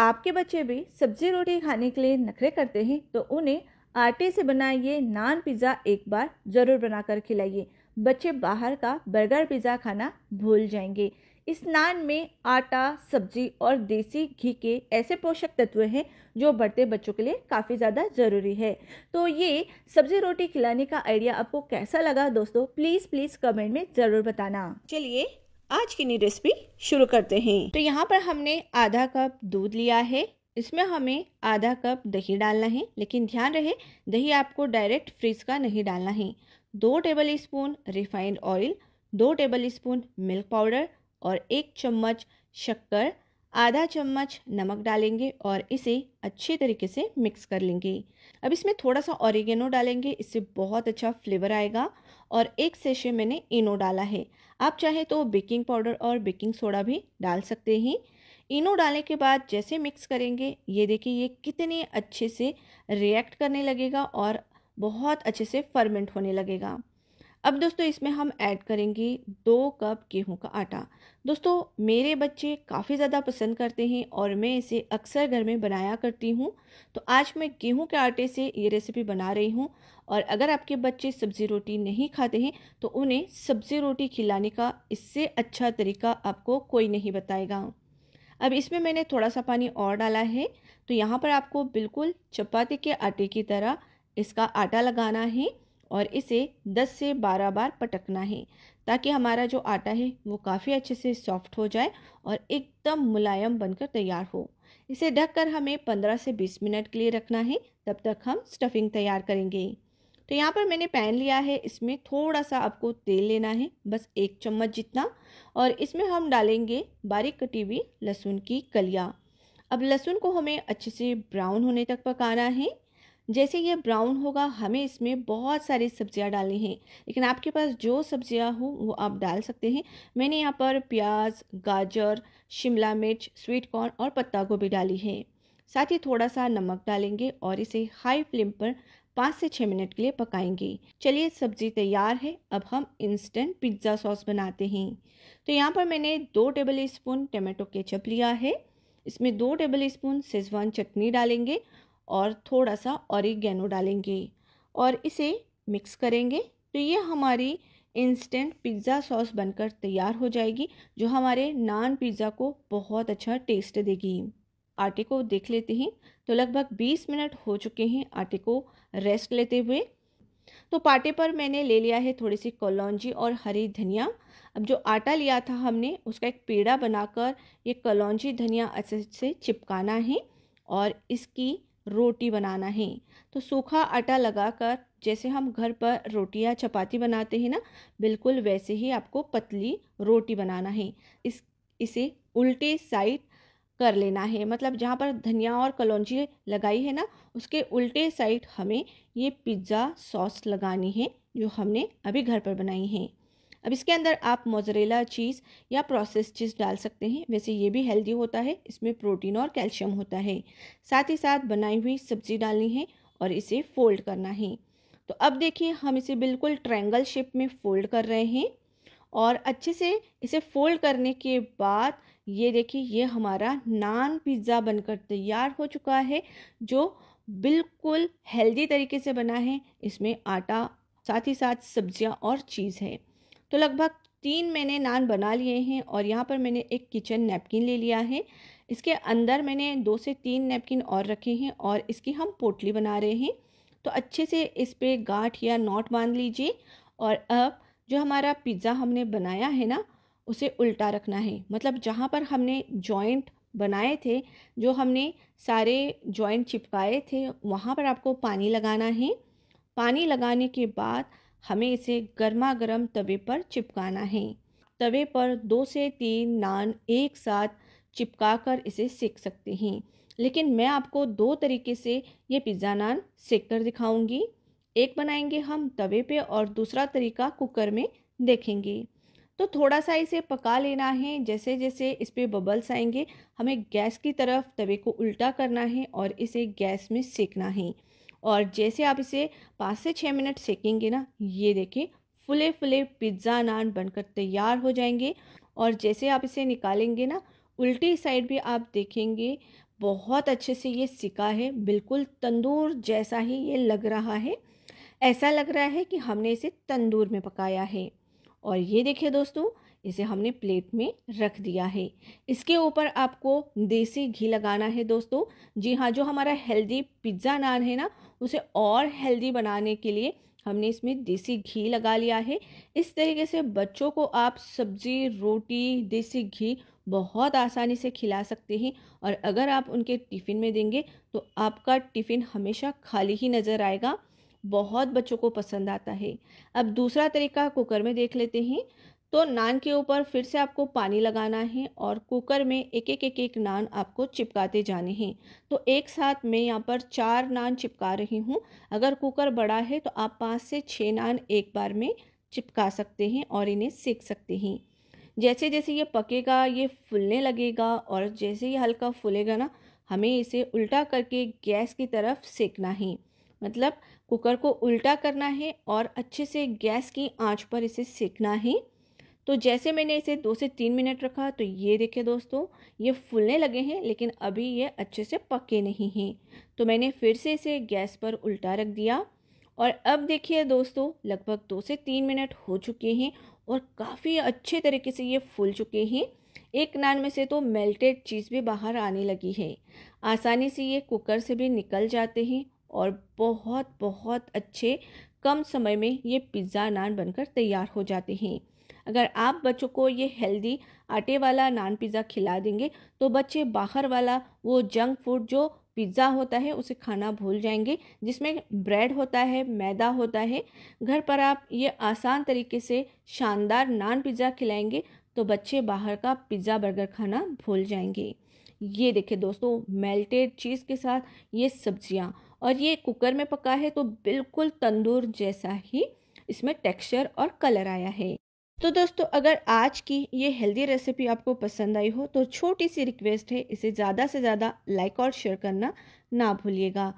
आपके बच्चे भी सब्ज़ी रोटी खाने के लिए नखरे करते हैं तो उन्हें आटे से बनाए ये नान पिज़्ज़ा एक बार ज़रूर बनाकर खिलाइए। बच्चे बाहर का बर्गर पिज़्ज़ा खाना भूल जाएँगे। इस नान में आटा, सब्ज़ी और देसी घी के ऐसे पोषक तत्व हैं जो बढ़ते बच्चों के लिए काफ़ी ज़्यादा ज़रूरी है। तो ये सब्ज़ी रोटी खिलाने का आइडिया आपको कैसा लगा दोस्तों? प्लीज़ प्लीज़ कमेंट में ज़रूर बताना। चलिए आज की नई रेसिपी शुरू करते हैं। तो यहाँ पर हमने आधा कप दूध लिया है। इसमें हमें आधा कप दही डालना है, लेकिन ध्यान रहे, दही आपको डायरेक्ट फ्रिज का नहीं डालना है। दो टेबल स्पून रिफाइंड ऑयल दो टेबल स्पून मिल्क पाउडर और एक चम्मच शक्कर आधा चम्मच नमक डालेंगे और इसे अच्छे तरीके से मिक्स कर लेंगे। अब इसमें थोड़ा सा ऑरिगेनो डालेंगे, इससे बहुत अच्छा फ्लेवर आएगा और एक सेशे मैंने इनो डाला है। आप चाहे तो बेकिंग पाउडर और बेकिंग सोडा भी डाल सकते हैं। इनो डालने के बाद जैसे मिक्स करेंगे, ये देखिए ये कितने अच्छे से रिएक्ट करने लगेगा और बहुत अच्छे से फर्मेंट होने लगेगा। अब दोस्तों इसमें हम ऐड करेंगे दो कप गेहूँ का आटा। दोस्तों, मेरे बच्चे काफ़ी ज़्यादा पसंद करते हैं और मैं इसे अक्सर घर में बनाया करती हूँ। तो आज मैं गेहूँ के आटे से ये रेसिपी बना रही हूँ और अगर आपके बच्चे सब्ज़ी रोटी नहीं खाते हैं तो उन्हें सब्ज़ी रोटी खिलाने का इससे अच्छा तरीका आपको कोई नहीं बताएगा। अब इसमें मैंने थोड़ा सा पानी और डाला है। तो यहाँ पर आपको बिल्कुल चपाती के आटे की तरह इसका आटा लगाना है। और इसे 10 से 12 बार पटकना है, ताकि हमारा जो आटा है वो काफ़ी अच्छे से सॉफ्ट हो जाए और एकदम मुलायम बनकर तैयार हो। इसे ढककर हमें 15 से 20 मिनट के लिए रखना है, तब तक हम स्टफिंग तैयार करेंगे। तो यहाँ पर मैंने पैन लिया है, इसमें थोड़ा सा आपको तेल लेना है, बस एक चम्मच जितना, और इसमें हम डालेंगे बारीक कटी हुई लहसुन की कलिया। अब लहसुन को हमें अच्छे से ब्राउन होने तक पकाना है जैसे ये ब्राउन होगा, हमें इसमें बहुत सारी सब्ज़ियाँ डालनी हैं। लेकिन आपके पास जो सब्ज़ियाँ हो, वो आप डाल सकते हैं। मैंने यहाँ पर प्याज, गाजर, शिमला मिर्च, स्वीट कॉर्न और पत्ता गोभी डाली है। साथ ही थोड़ा सा नमक डालेंगे और इसे हाई फ्लेम पर पाँच से छः मिनट के लिए पकाएँगे। चलिए, सब्ज़ी तैयार है। अब हम इंस्टेंट पिज़्ज़ा सॉस बनाते हैं। तो यहाँ पर मैंने दो टेबल स्पून टमाटो केचप लिया है। इसमें दो टेबल स्पून शेजवान चटनी डालेंगे और थोड़ा सा ऑरिगेनो डालेंगे और इसे मिक्स करेंगे। तो ये हमारी इंस्टेंट पिज़्ज़ा सॉस बनकर तैयार हो जाएगी, जो हमारे नान पिज़्ज़ा को बहुत अच्छा टेस्ट देगी। आटे को देख लेते हैं। तो लगभग 20 मिनट हो चुके हैं आटे को रेस्ट लेते हुए। तो पाटे पर मैंने ले लिया है थोड़ी सी कलौजी और हरी धनिया। अब जो आटा लिया था हमने, उसका एक पेड़ा बनाकर ये कलौजी धनिया अच्छे से चिपकाना है और इसकी रोटी बनाना है। तो सूखा आटा लगाकर जैसे हम घर पर रोटी या चपाती बनाते हैं ना, बिल्कुल वैसे ही आपको पतली रोटी बनाना है। इस, इसे उल्टे साइड कर लेना है। मतलब जहाँ पर धनिया और कलौजी लगाई है ना, उसके उल्टे साइड हमें ये पिज़्ज़ा सॉस लगानी है, जो हमने अभी घर पर बनाई है। अब इसके अंदर आप मोजरेला चीज़ या प्रोसेस चीज़ डाल सकते हैं। वैसे ये भी हेल्दी होता है, इसमें प्रोटीन और कैल्शियम होता है। साथ ही साथ बनाई हुई सब्ज़ी डालनी है और इसे फोल्ड करना है। तो अब देखिए, हम इसे बिल्कुल ट्रैंगल शेप में फोल्ड कर रहे हैं और अच्छे से इसे फोल्ड करने के बाद ये देखिए, ये हमारा नान पिज़्ज़ा बनकर तैयार हो चुका है, जो बिल्कुल हेल्दी तरीके से बना है। इसमें आटा, साथ ही साथ सब्ज़ियाँ और चीज़ है। तो लगभग तीन मैंने नान बना लिए हैं और यहाँ पर मैंने एक किचन नैपकिन ले लिया है। इसके अंदर मैंने दो से तीन नैपकिन और रखे हैं और इसकी हम पोटली बना रहे हैं। तो अच्छे से इस पर गांठ या नॉट बाँध लीजिए और अब जो हमारा पिज़्ज़ा हमने बनाया है ना, उसे उल्टा रखना है। मतलब जहाँ पर हमने जॉइंट बनाए थे, जो हमने सारे जॉइंट चिपकाए थे, वहाँ पर आपको पानी लगाना है। पानी लगाने के बाद हमें इसे गर्मा गर्म तवे पर चिपकाना है। तवे पर दो से तीन नान एक साथ चिपका कर इसे सेक सकते हैं। लेकिन मैं आपको दो तरीके से ये पिज़्ज़ा नान सेक कर दिखाऊँगी। एक बनाएँगे हम तवे पे और दूसरा तरीका कुकर में देखेंगे। तो थोड़ा सा इसे पका लेना है। जैसे जैसे इस पर बबल्स आएँगे, हमें गैस की तरफ़ तवे को उल्टा करना है और इसे गैस में सेकना है। और जैसे आप इसे पाँच से छः मिनट सेकेंगे ना, ये देखें फुले फुले पिज़्ज़ा नान बनकर तैयार हो जाएँगे। और जैसे आप इसे निकालेंगे ना, उल्टी साइड भी आप देखेंगे, बहुत अच्छे से ये सिका है, बिल्कुल तंदूर जैसा ही ये लग रहा है। ऐसा लग रहा है कि हमने इसे तंदूर में पकाया है। और ये देखिए दोस्तों इसे हमने प्लेट में रख दिया है। इसके ऊपर आपको देसी घी लगाना है दोस्तों। जी हाँ जो हमारा हेल्दी पिज़्ज़ा नान है ना, उसे और हेल्दी बनाने के लिए हमने इसमें देसी घी लगा लिया है। इस तरीके से बच्चों को आप सब्ज़ी, रोटी, देसी घी बहुत आसानी से खिला सकते हैं और अगर आप उनके टिफ़िन में देंगे तो आपका टिफ़िन हमेशा खाली ही नज़र आएगा। बहुत बच्चों को पसंद आता है। अब दूसरा तरीका कुकर में देख लेते हैं। तो नान के ऊपर फिर से आपको पानी लगाना है और कुकर में एक एक एक एक नान आपको चिपकाते जाने हैं। तो एक साथ मैं यहाँ पर चार नान चिपका रही हूँ। अगर कुकर बड़ा है तो आप पाँच से छः नान एक बार में चिपका सकते हैं और इन्हें सेक सकते हैं। जैसे जैसे ये पकेगा, ये फूलने लगेगा और जैसे ये हल्का फूलेगा ना, हमें इसे उल्टा करके गैस की तरफ़ सेकना है। मतलब कुकर को उल्टा करना है और अच्छे से गैस की आँच पर इसे सेकना है। तो जैसे मैंने इसे दो से तीन मिनट रखा तो ये देखिए दोस्तों, ये फूलने लगे हैं, लेकिन अभी ये अच्छे से पके नहीं हैं। तो मैंने फिर से इसे गैस पर उल्टा रख दिया। और अब देखिए दोस्तों, लगभग दो से तीन मिनट हो चुके हैं और काफ़ी अच्छे तरीके से ये फूल चुके हैं। एक नान में से तो मेल्टेड चीज़ भी बाहर आने लगी है। आसानी से ये कुकर से भी निकल जाते हैं और बहुत बहुत अच्छे कम समय में ये पिज़्ज़ा नान बनकर तैयार हो जाते हैं। अगर आप बच्चों को ये हेल्दी आटे वाला नान पिज़्ज़ा खिला देंगे तो बच्चे बाहर वाला वो जंक फ़ूड जो पिज़्ज़ा होता है, उसे खाना भूल जाएँगे, जिसमें ब्रेड होता है, मैदा होता है। घर पर आप ये आसान तरीके से शानदार नान पिज़्ज़ा खिलाएँगे तो बच्चे बाहर का पिज़्ज़ा बर्गर खाना भूल जाएँगे। ये देखिए दोस्तों मेल्टेड चीज़ के साथ ये सब्ज़ियाँ, और ये कुकर में पका है तो बिल्कुल तंदूर जैसा ही इसमें टेक्सचर और कलर आया है। तो दोस्तों, अगर आज की ये हेल्दी रेसिपी आपको पसंद आई हो तो छोटी सी रिक्वेस्ट है, इसे ज़्यादा से ज़्यादा लाइक और शेयर करना ना भूलिएगा।